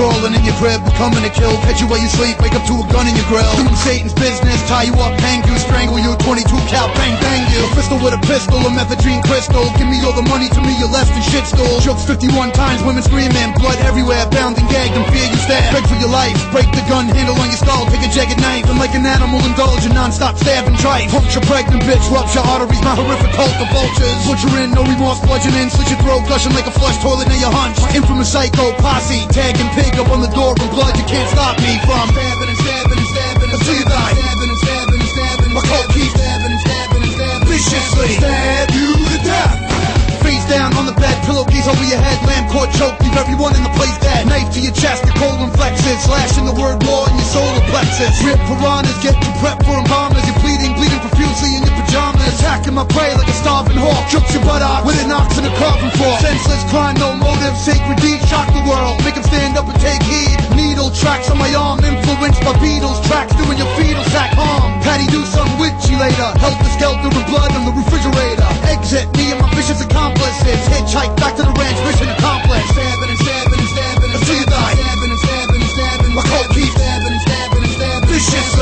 crawling in your crib, coming to kill. Catch you while you sleep, wake up to a gun in your grill. Doing Satan's business, tie you up, hang you, strangle you. 22 cal, bang bang you. Pistol with a pistol, a methedrine crystal. Give me all the money, to me you're less than shit stool. Jokes 51 times, women screaming, blood everywhere, bound and gagged and fear you stab. Beg for your life, break the gun handle on your skull, take a jagged knife, and like an animal indulge in non-stop stabbing tripe. Puncture pregnant bitch, rupture arteries, my horrific cult of vultures. Butcher in, no remorse, bludgeon in, slit your throat, gushing like a flush toilet, now you hunch. Infamous psycho posse, tagging pig up on the door with blood, choke, leave everyone in the place dead. Knife to your chest, your colon flexes, slashing the word war in your solar plexus. Rip piranhas, get you prepped for embalmers, you're bleeding, bleeding profusely in your pajamas. Attacking my prey like a starving hawk, jukes your butt off with an ox in a coffin for. Senseless crime, no motive, sacred deed, shock the world, Make make 'em stand up and take heed. Needle tracks on my arm, influenced by Beatles, tracks doing your fetal sack harm. Patty do something with you later, helter skelter with blood on the refrigerator. Exit me and my vicious accomplices, hitchhike back to the ranch, mission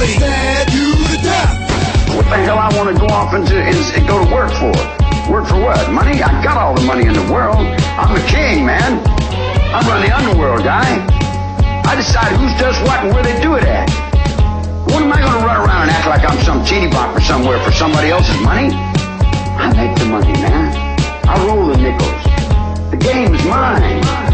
Stab you to death. What the hell I want to go off into is and go to work for? Work for what? Money? I got all the money in the world. I'm the king, man. I run the underworld, guy. I decide who's does what and where they do it at. What am I going to run around and act like I'm some teeny bopper somewhere for somebody else's money? I make the money, man. I roll the nickels. The game's mine.